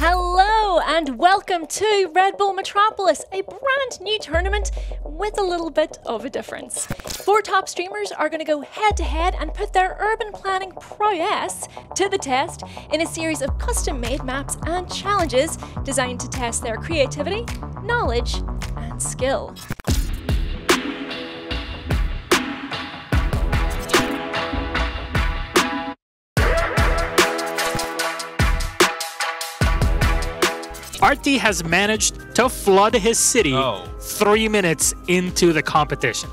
Hello and welcome to Red Bull Metropolis, a brand new tournament with a little bit of a difference. Four top streamers are going to go head to head and put their urban planning prowess to the test in a series of custom made maps and challenges designed to test their creativity, knowledge, and skill. RT has managed to flood his city Oh. three minutes into the competition.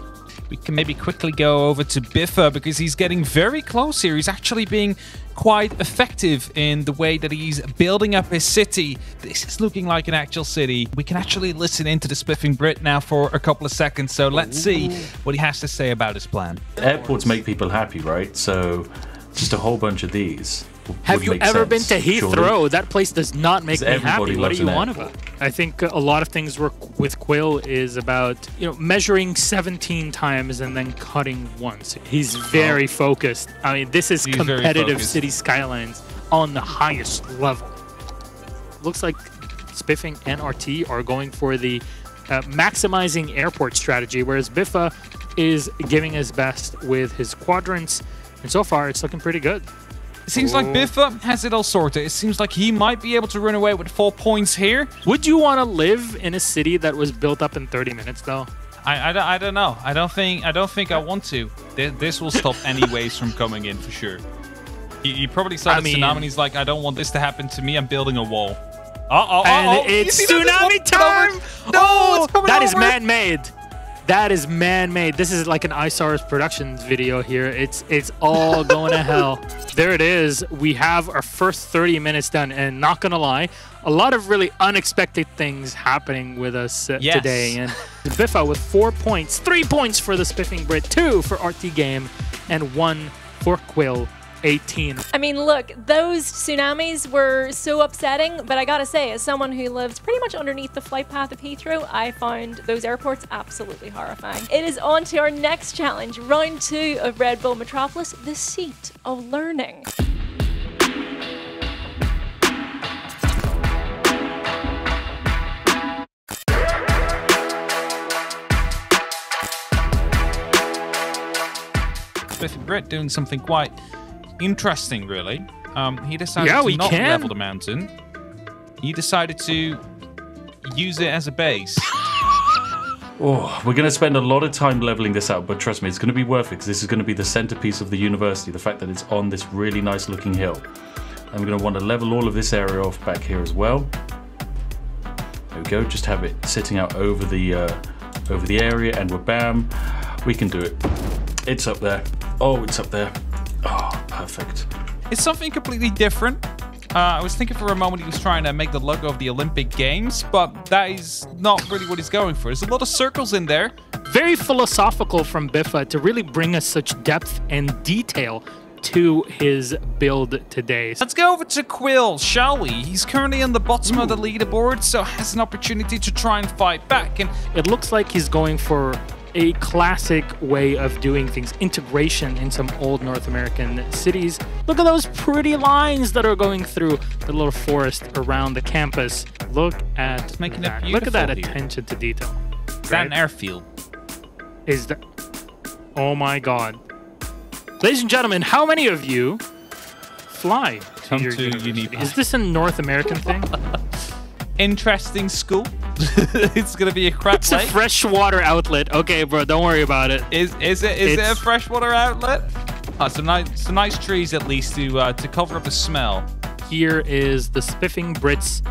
We can maybe quickly go over to Biffa because he's getting very close here. He's actually being quite effective in the way that he's building up his city. This is looking like an actual city. We can actually listen into the Spiffing Brit now for a couple of seconds, so let's see what he has to say about his plan. Airports make people happy, right? So just a whole bunch of these. Have you ever sense, been to surely. Heathrow? That place does not make me happy. What do you an want airport. about? I think a lot of things work with Quill is about you know measuring 17 times and then cutting once. He's very focused. I mean, this is He's competitive city skylines on the highest level. Looks like Spiffing and RT are going for the uh, maximizing airport strategy, whereas Biffa is giving his best with his quadrants, and so far it's looking pretty good. It seems like Oh. Biffa has it all sorted. It seems like he might be able to run away with four points here. Would you want to live in a city that was built up in 30 minutes, though? I, I, don't- I don't know. I don't think I don't think I want to. This, this will stop any waves from coming in for sure. He, he probably saw I the mean- tsunami and he's like, I don't want this to happen to me. I'm building a wall. Uh oh, and it's tsunami time! No, it's coming That is over. man-made. That is man-made. This is like an iSARS Productions video here. It's it's all going to hell. There it is. We have our first 30 minutes done, and not gonna lie, a lot of really unexpected things happening with us uh, Yes. today. And Biffa with four points, three points for the Spiffing Brit, two for RT Game, and one for Quill. 18. I mean, look, those tsunamis were so upsetting, but I gotta say, as someone who lives pretty much underneath the flight path of Heathrow, I found those airports absolutely horrifying. It is on to our next challenge, round two of Red Bull Metropolis, the seat of learning. Biffy Brett doing something quite interesting, really. Um, he decided Yeah, to we not can. level the mountain. He decided to use it as a base. Oh, we're going to spend a lot of time leveling this out, but trust me, it's going to be worth it because this is going to be the centerpiece of the university. The fact that it's on this really nice looking hill. And we're going to want to level all of this area off back here as well. There we go. Just have it sitting out over the uh, over the area, and we're bam. We can do it. It's up there. Oh, it's up there. Oh, perfect. It's something completely different. Uh, I was thinking for a moment he was trying to make the logo of the Olympic Games, but that is not really what he's going for. There's a lot of circles in there. very philosophical from Biffa to really bring us such depth and detail to his build today. Let's go over to Quill, shall we? He's currently on the bottom of the leaderboard, so has an opportunity to try and fight back. And It looks like he's going for a classic way of doing things, integration in some old North American cities. Look at those pretty lines that are going through the little forest around the campus. Look at making it that. Look at that here. attention to detail. is that an airfield? Is that Oh my god. Ladies and gentlemen, how many of you fly to Come your to university? Uni- Is this a North American thing? Interesting school. it's gonna be a crap It's a freshwater outlet. Okay, bro, don't worry about it. Is is it is it a freshwater outlet? Oh, some nice some nice trees at least to uh, to cover up the smell. Here is the Spiffing Brits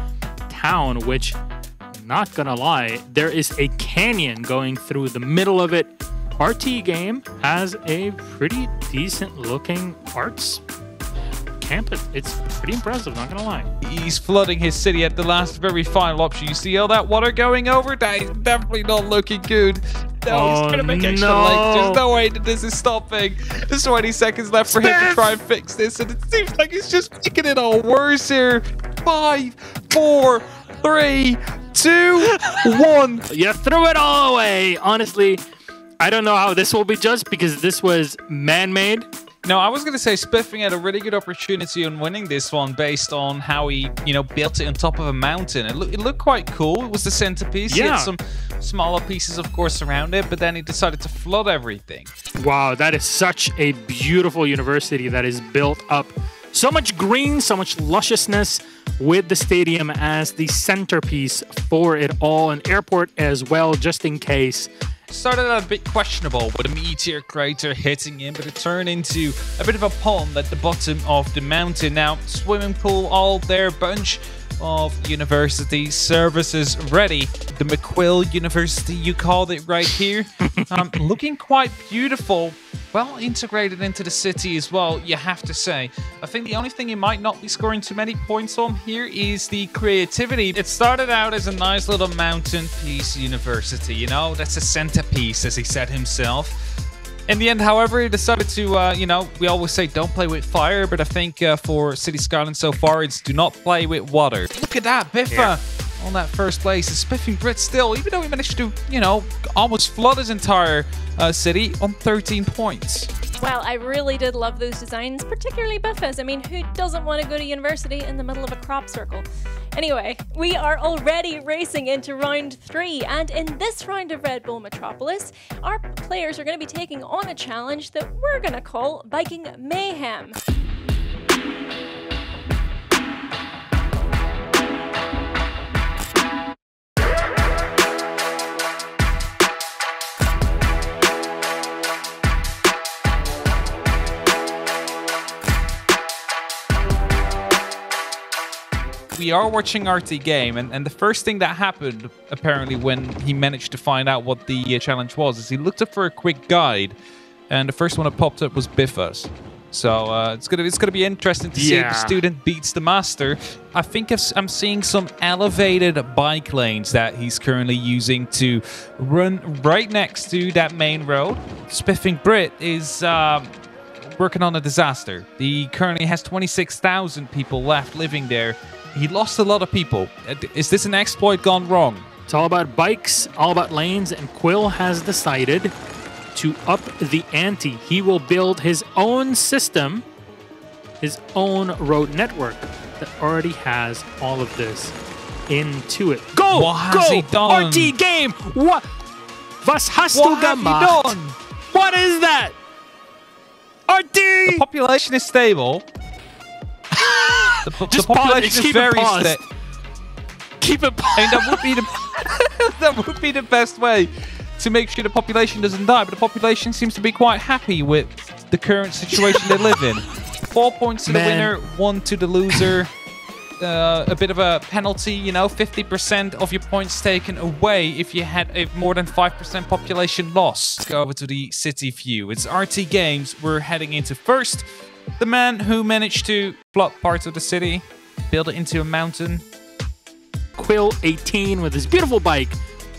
town, which, not gonna lie, there is a canyon going through the middle of it. RT game has a pretty decent looking arts campus. It's pretty impressive, not gonna lie. He's flooding his city at the last very final option. You see all that water going over? That is definitely not looking good. No, Oh, he's gonna make extra no. lake. There's no way that this is stopping. There's 20 seconds left for him to try and fix this, and it seems like he's just making it all worse here. Five, four, three, two, one. You threw it all away. Honestly, I don't know how this will be judged because this was man-made. No, I was going to say Spiffing had a really good opportunity on winning this one based on how he, you know, built it on top of a mountain. It, loo- it looked quite cool. It was the centerpiece. Yeah. some smaller pieces, of course, around it, but then he decided to flood everything. Wow, that is such a beautiful university that is built up. So much green, so much lusciousness with the stadium as the centerpiece for it all, an airport as well, just in case. Started out a bit questionable with a meteor crater hitting him, but it turned into a bit of a pond at the bottom of the mountain. Now, swimming pool, all there, bunch of university services ready. The McQuill University, you called it right here. um, looking quite beautiful, well integrated into the city as well, you have to say. I think the only thing you might not be scoring too many points on here is the creativity. It started out as a nice little mountain piece university, you know, that's a centerpiece, as he said himself. In the end, however, he decided to, uh, you know, we always say don't play with fire, but I think uh, for City Skyline so far, it's do not play with water. Look at that, Biffa Yeah. On that first place. Is spiffing Brit still, even though he managed to, you know, almost flood his entire uh, city on 13 points. Well, I really did love those designs, particularly Biffa's. I mean, who doesn't want to go to university in the middle of a crop circle? Anyway, we are already racing into round three, and in this round of Red Bull Metropolis, our players are going to be taking on a challenge that we're going to call Biking Mayhem. We are watching RT game, and, and the first thing that happened, apparently, when he managed to find out what the uh, challenge was, is he looked up for a quick guide, and the first one that popped up was Biffas. So uh, it's gonna it's gonna be interesting to see if the student beats the master. I think I'm seeing some elevated bike lanes that he's currently using to run right next to that main road. Spiffing Brit is. Um, working on a disaster. He currently has 26,000 people left living there. He lost a lot of people. Is this an exploit gone wrong? It's all about bikes, all about lanes, and Quill has decided to up the ante. He will build his own system, his own road network that already has all of this into it. Go! What has go! he done? RT game! What? Was hast What du gemacht? done? What is that? RT! The population is stable. The, po- the Just pause it, population is keep it very paused. Keep it I that would be the that would be the best way to make sure the population doesn't die. But the population seems to be quite happy with the current situation they live in. Four points to the winner, one to the loser. Uh, a bit of a penalty, you know, 50% of your points taken away if you had a more than 5% population loss. Let's go over to the city view. It's RT Games. We're heading into first. The man who managed to flood parts of the city, build it into a mountain, Quill 18 with his beautiful bike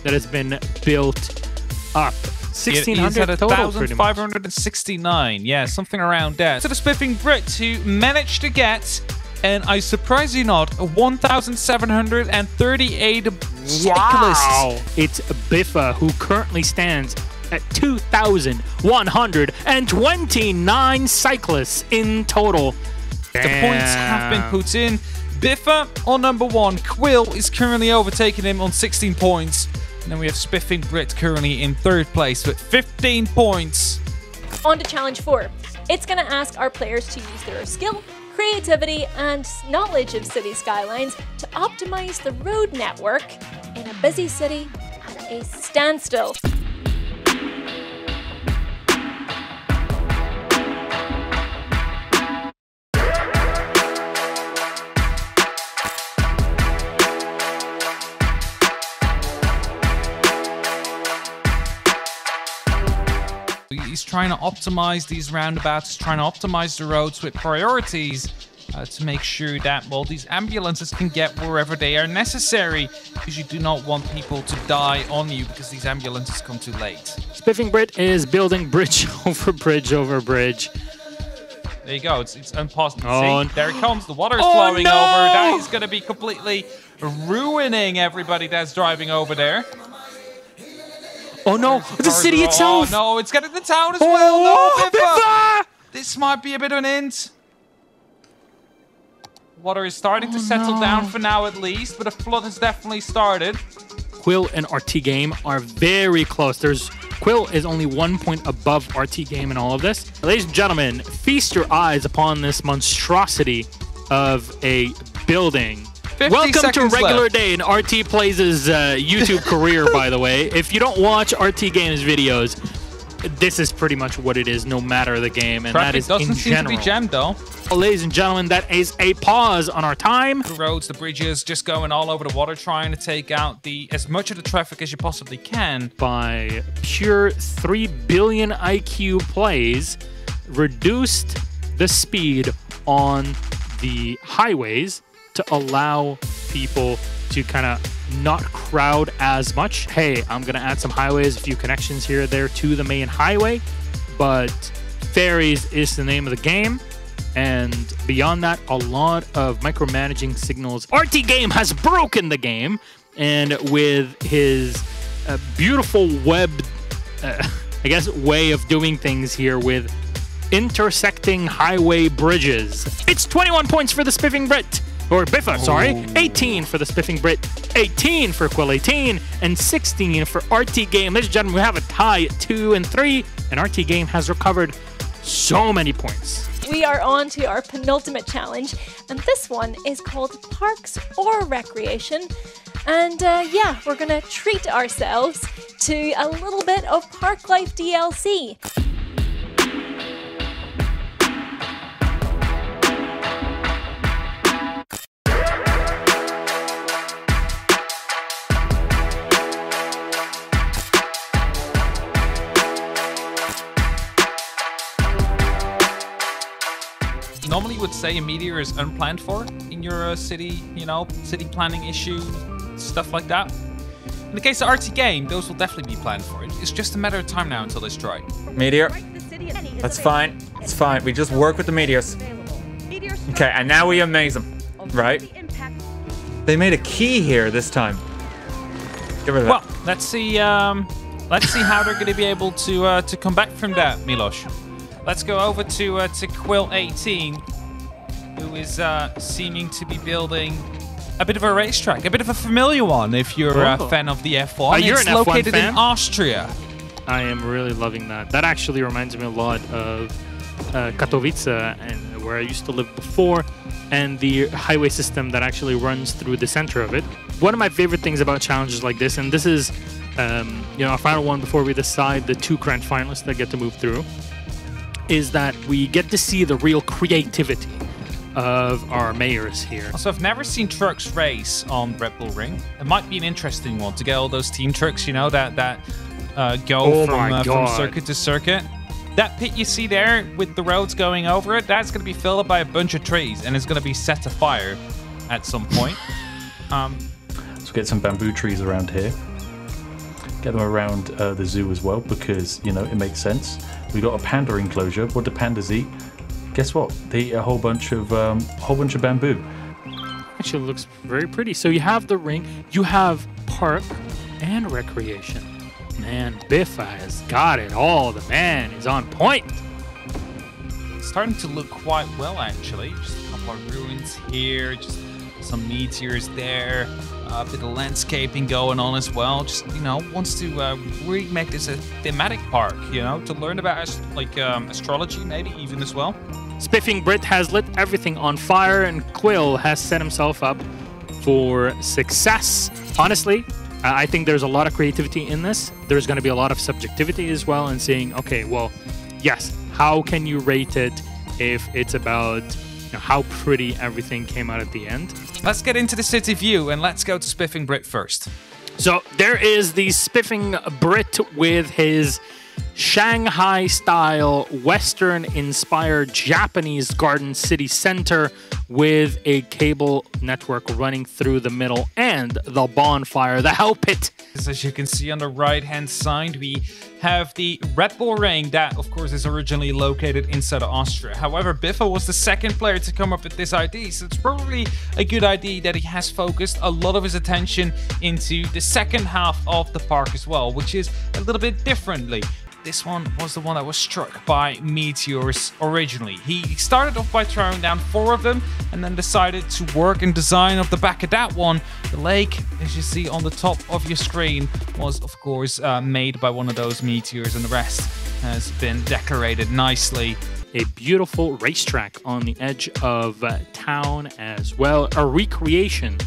that has been built up. He- He's 1600 had total, pretty much. 1,569. Yeah, something around that. To the Spiffing Brit who managed to get, and I surprise you not, 1,738 cyclists. Wow! It's Biffa who currently stands at 2,129 cyclists in total. The points have been put in. Biffa on number one. Quill is currently overtaking him on 16 points. And then we have Spiffing Brit currently in third place with 15 points. On to challenge four. It's going to ask our players to use their skill, creativity, and knowledge of city skylines to optimize the road network in a busy city at a standstill. Trying to optimize these roundabouts, trying to optimize the roads with priorities uh, to make sure that, well, these ambulances can get wherever they are necessary because you do not want people to die on you because these ambulances come too late. Spiffing Brit is building bridge over bridge over bridge. There you go. It's, it's impossible. Oh, See, there it comes. The water's Oh, flowing no! over. That is going to be completely ruining everybody that's driving over there. Oh no, the city itself! Oh, no, it's getting the town as Oh, well. No, Biffa! Biffa! this might be a bit of an int. Water is starting to oh, settle down for now at least, but a flood has definitely started. Quill and RT Game are very close. There's Quill is only one point above RT Game in all of this. Ladies and gentlemen, feast your eyes upon this monstrosity of a building. 50 Welcome to regular left. day in RT Plays' uh, YouTube career, by the way. If you don't watch RT Games videos, this is pretty much what it is, no matter the game, and that Traffic is doesn't in seem general. to be jammed though. Ladies and gentlemen, that is a pause on our time. The roads, the bridges, just going all over the water, trying to take out the as much of the traffic as you possibly can. by pure 3 billion IQ plays reduced the speed on the highways to allow people to kind of not crowd as much. Hey, I'm going to add some highways, a few connections here there to the main highway, but ferries is the name of the game. And beyond that, a lot of micromanaging signals. RT Game has broken the game, and with his uh, beautiful web, uh, I guess, way of doing things here with intersecting highway bridges. It's 21 points for the Spiffing Brit. Or Biffa, sorry. 18 for the Spiffing Brit, 18 for Quill 18, and 16 for RT Game. Ladies and gentlemen, we have a tie at 2 and 3, and RT Game has recovered so many points. We are on to our penultimate challenge, and this one is called Parks or Recreation. And uh, yeah, we're gonna treat ourselves to a little bit of Parklife DLC. Say a meteor is unplanned for in your uh, city, you know, city planning issue, stuff like that. In the case of RT Game, those will definitely be planned for. It's just a matter of time now until they strike. Meteor. That's fine. It's fine. We just work with the meteors. Okay, and now we amaze them, right? They made a key here this time. Get rid of Well, let's see. Um, let's see how they're going to be able to uh, to come back from that, Milosh. Let's go over to uh, to Quill 18, who is uh, seeming to be building a bit of a racetrack, a bit of a familiar one if you're Oh. a fan of the F1. Uh, you're it's an F1 located fan? in Austria. I am really loving that. That actually reminds me a lot of uh, Katowice and where I used to live before, and the highway system that actually runs through the center of it. One of my favorite things about challenges like this, and this is, um, you know, our final one before we decide the two grand finalists that get to move through, is that we get to see the real creativity of our mayors here. Also, I've never seen trucks race on Red Bull Ring. It might be an interesting one to get all those team trucks, you know, that that uh, go Oh from, uh, from circuit to circuit. That pit you see there with the roads going over it, that's going to be filled up by a bunch of trees and it's going to be set to fire at some point. um, Let's get some bamboo trees around here. Get them around uh, the zoo as well because you know it makes sense. We've got a panda enclosure. What do pandas eat? Guess what? They eat a whole bunch of um, whole bunch of bamboo. Actually looks very pretty. So you have the ring, you have park and recreation. Man, Biffa has got it all. The man is on point. It's starting to look quite well, actually. Just a couple of ruins here, just some meteors there, a bit of landscaping going on as well. Just you know, wants to uh, really make this a thematic park. You know, to learn about ast- like um, astrology, maybe even as well. Spiffing Brit has lit everything on fire, and Quill has set himself up for success. Honestly, I think there's a lot of creativity in this. There's going to be a lot of subjectivity as well, and saying, okay, well, yes, how can you rate it if it's about you know, how pretty everything came out at the end? Let's get into the city view and let's go to Spiffing Brit first. So there is the spiffing Brit with his Shanghai style, Western inspired Japanese garden city center with a cable network running through the middle and the bonfire, the hell pit. As you can see on the right hand side, we have the Red Bull Ring that, of course, is originally located inside of Austria. However, Biffa was the second player to come up with this idea, so it's probably a good idea that he has focused a lot of his attention into the second half of the park as well, which is a little bit differently. This one was the one that was struck by meteors originally. He started off by throwing down four of them and then decided to work and design off the back of that one. The lake, as you see on the top of your screen, was of course uh, made by one of those meteors and the rest has been decorated nicely a beautiful racetrack on the edge of uh, town as well. A recreation,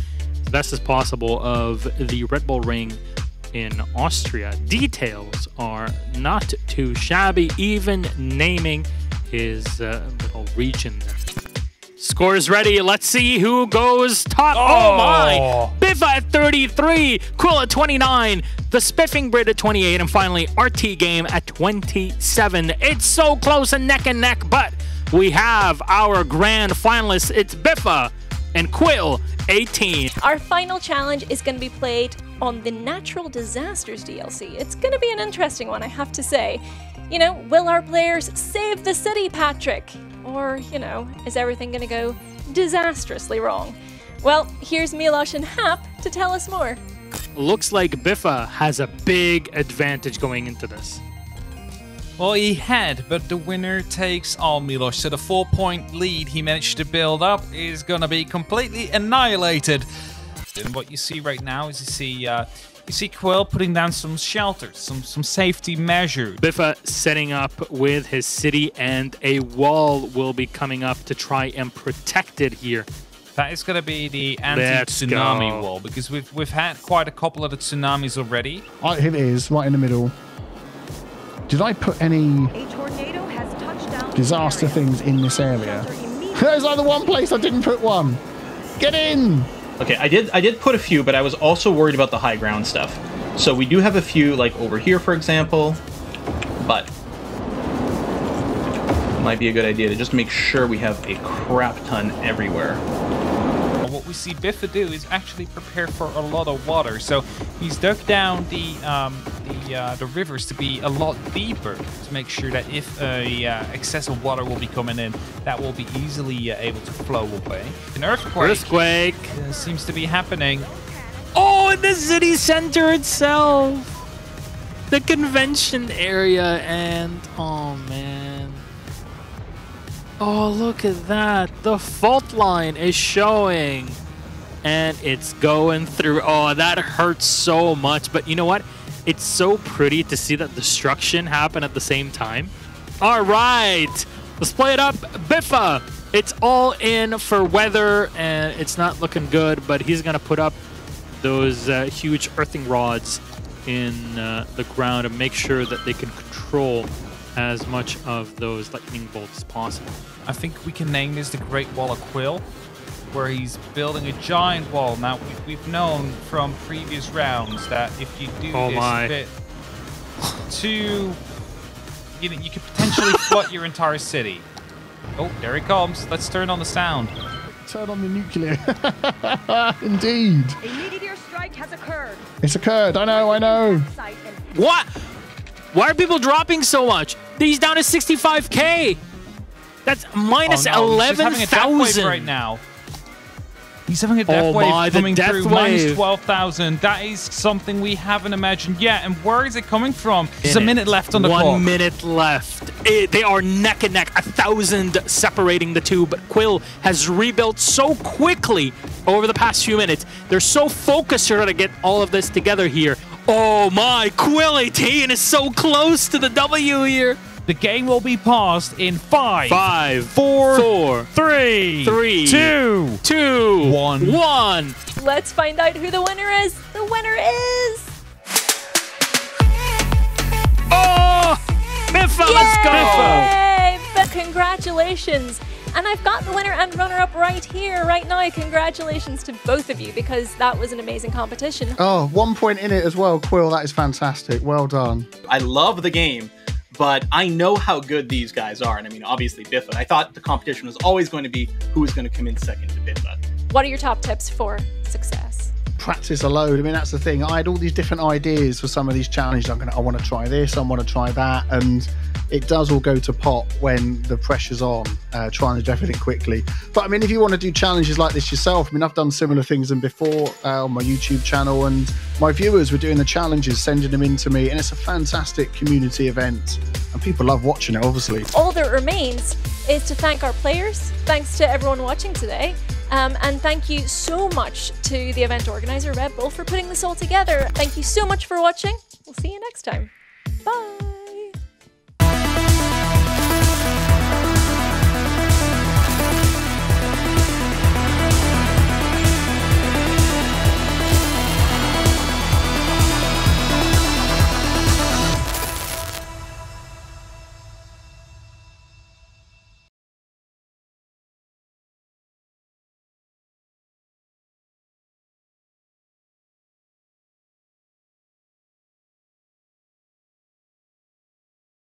best as possible, of the Red Bull Ring in Austria. Details are not too shabby, even naming his uh, little region. Score is ready. Let's see who goes top. Oh, oh my! Biffa at 33, Quill at 29, the Spiffing Brit at 28, and finally RT Game at 27. It's so close and neck and neck, but we have our grand finalists. It's Biffa and Quill 18. Our final challenge is going to be played on the Natural Disasters DLC. It's going to be an interesting one, I have to say. You know, will our players save the city, Patrick? Or, you know, is everything going to go disastrously wrong? Well, here's Milosh and Hap to tell us more. Looks like Biffa has a big advantage going into this. Well, he had, but the winner takes all, Milos. So the four point lead he managed to build up is going to be completely annihilated. And what you see right now is you see uh, you see Quill putting down some shelters, some some safety measures. Biffa setting up with his city, and a wall will be coming up to try and protect it here. That is going to be the anti-tsunami wall because we've we've had quite a couple of the tsunamis already. Oh, it is right in the middle. Did I put any disaster things in this area? There's like the one place I didn't put one. Get in. Okay, I did I did put a few, but I was also worried about the high ground stuff. So we do have a few, like over here, for example, but might be a good idea to just make sure we have a crap ton everywhere what we see Biffa do is actually prepare for a lot of water. So he's dug down the um, the uh, the rivers to be a lot deeper to make sure that if a uh, excess of water will be coming in, that will be easily uh, able to flow away. An earthquake, earthquake uh, seems to be happening. Oh, in the city center itself, the convention area, and oh man. Oh, look at that. The fault line is showing. And it's going through. Oh, that hurts so much. But you know what? It's so pretty to see that destruction happen at the same time. All right. Let's play it up. Biffa. It's all in for weather, and it's not looking good, but he's going to put up those uh, huge earthing rods in uh, the ground and make sure that they can control as much of those lightning bolts as possible. I think we can name this the Great Wall of Quill, where he's building a giant wall. Now, we've known from previous rounds that if you do oh this my. bit too... You, know, you could potentially flood your entire city. Oh, there he comes. Let's turn on the sound. Turn on the nuclear. Indeed. A meteor strike has occurred. It's occurred. I know, I know. What? Why are people dropping so much? He's down to 65k. That's minus oh, no, 11,000 right now. He's having a death oh wave my, coming death through. Wave. Minus 12,000. That is something we haven't imagined yet. And where is it coming from? There's a minute left on the One clock. One minute left. It, they are neck and neck. A thousand separating the two. But Quill has rebuilt so quickly over the past few minutes. They're so focused here to get all of this together here. Oh my, Quill 18 is so close to the W here. The game will be paused in five, five, four, four, three, three, two, two, one, one. Let's find out who the winner is. The winner is. Oh, Biffa, let's go! Yay! But congratulations. And I've got the winner and runner up right here, right now. Congratulations to both of you because that was an amazing competition. Oh, one point in it as well, Quill. That is fantastic. Well done. I love the game but I know how good these guys are. And I mean, obviously, Biffa. I thought the competition was always going to be who was going to come in second to Biffa. What are your top tips for success? Practice a load. I mean, that's the thing. I had all these different ideas for some of these challenges. I'm gonna, I want to try this. I want to try that, and it does all go to pot when the pressure's on, uh, trying to do everything quickly. But I mean, if you want to do challenges like this yourself, I mean, I've done similar things than before uh, on my YouTube channel, and my viewers were doing the challenges, sending them in to me, and it's a fantastic community event, and people love watching it, obviously. All that remains is to thank our players. Thanks to everyone watching today. Um, and thank you so much to the event organizer, Red Bull, for putting this all together. Thank you so much for watching. We'll see you next time. Bye.